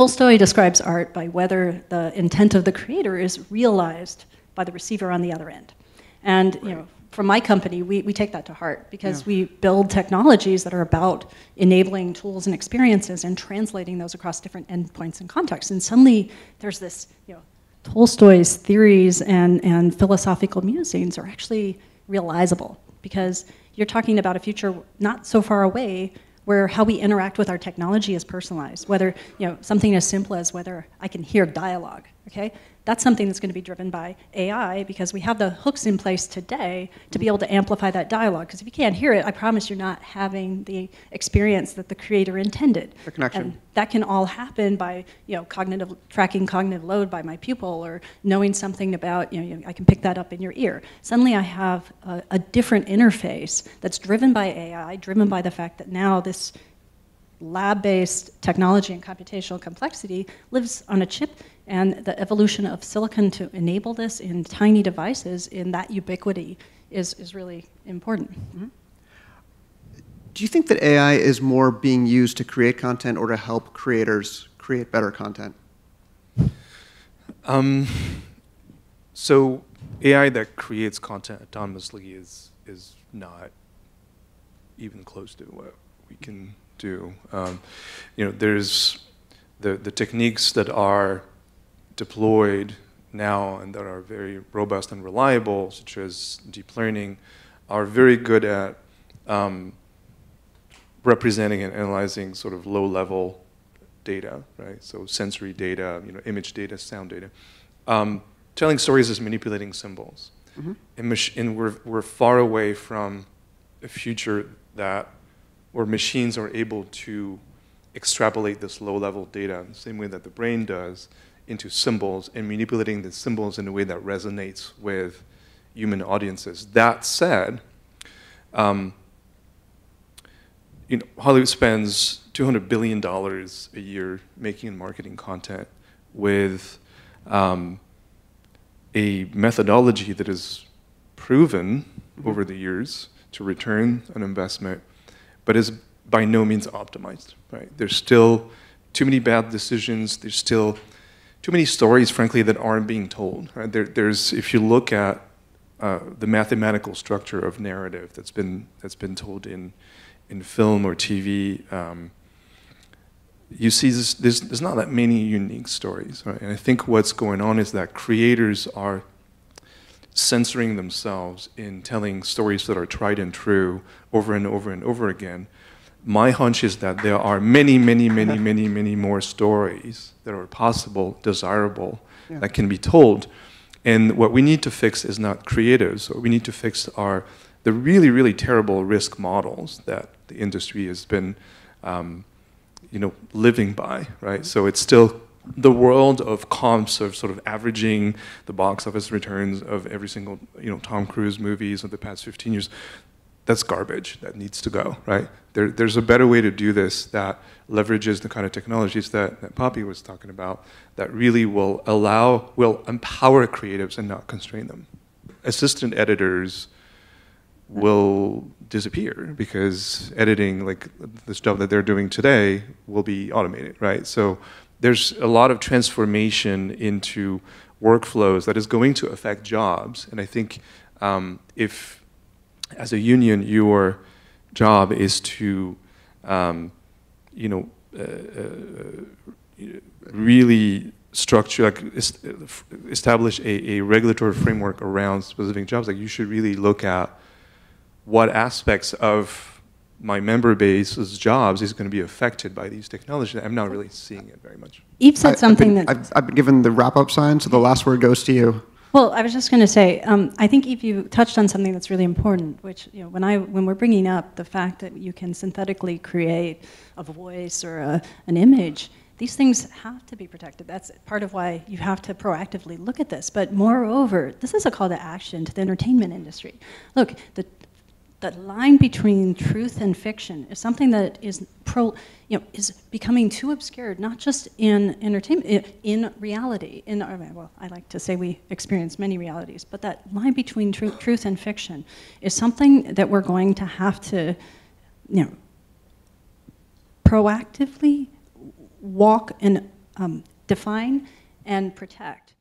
Tolstoy describes art by whether the intent of the creator is realized by the receiver on the other end. And you know, from my company, we, we take that to heart because yeah. we build technologies that are about enabling tools and experiences and translating those across different endpoints and contexts. And suddenly there's this, you know, Tolstoy's theories and, and philosophical musings are actually realizable because you're talking about a future not so far away where how we interact with our technology is personalized, whether, you know, something as simple as whether I can hear dialogue, okay? That's something that's going to be driven by AI because we have the hooks in place today to be able to amplify that dialogue. Because if you can't hear it, I promise you're not having the experience that the creator intended. The connection. And that can all happen by you know cognitive tracking cognitive load by my pupil or knowing something about you know I can pick that up in your ear. Suddenly I have a, a different interface that's driven by AI, driven by the fact that now this lab-based technology and computational complexity lives on a chip and the evolution of silicon to enable this in tiny devices in that ubiquity is, is really important. Mm -hmm. Do you think that AI is more being used to create content or to help creators create better content? Um, so AI that creates content autonomously is, is not even close to what we can do. Um, you know, there's the, the techniques that are deployed now and that are very robust and reliable, such as deep learning, are very good at um, representing and analyzing sort of low-level data, right? So sensory data, you know, image data, sound data. Um, telling stories is manipulating symbols. Mm -hmm. and, and we're, we're far away from a future that where machines are able to extrapolate this low-level data the same way that the brain does into symbols and manipulating the symbols in a way that resonates with human audiences. That said, um, you know, Hollywood spends $200 billion a year making and marketing content with um, a methodology that is proven over the years to return an investment but is by no means optimized, right? There's still too many bad decisions. There's still too many stories, frankly, that aren't being told. Right? There, there's, if you look at uh, the mathematical structure of narrative that's been that's been told in in film or TV, um, you see this, there's, there's not that many unique stories. Right? And I think what's going on is that creators are censoring themselves in telling stories that are tried and true over and over and over again. My hunch is that there are many, many, many, many, many more stories that are possible, desirable, yeah. that can be told. And what we need to fix is not creatives. What we need to fix are the really, really terrible risk models that the industry has been, um, you know, living by, right? So it's still the world of comps of sort of averaging the box office returns of every single you know Tom Cruise movies of the past 15 years, that's garbage. That needs to go, right? There, there's a better way to do this that leverages the kind of technologies that, that Poppy was talking about that really will allow, will empower creatives and not constrain them. Assistant editors will disappear because editing, like this job that they're doing today, will be automated, right? So there's a lot of transformation into workflows that is going to affect jobs. And I think um, if, as a union, your job is to, um, you know, uh, uh, really structure, like establish a, a regulatory framework around specific jobs, like you should really look at what aspects of my member base's jobs is going to be affected by these technologies. I'm not really seeing it very much. Yves said something I've been, that... I've, I've, been given the wrap-up sign, so the last word goes to you. Well, I was just going to say, um, I think Yves, you touched on something that's really important, which, you know, when, I, when we're bringing up the fact that you can synthetically create a voice or a, an image, these things have to be protected. That's part of why you have to proactively look at this. But moreover, this is a call to action to the entertainment industry. Look, the the line between truth and fiction is something that is pro, you know, is becoming too obscured, not just in entertainment, in reality. In well, I like to say we experience many realities, but that line between tr truth and fiction is something that we're going to have to, you know, proactively walk and um, define and protect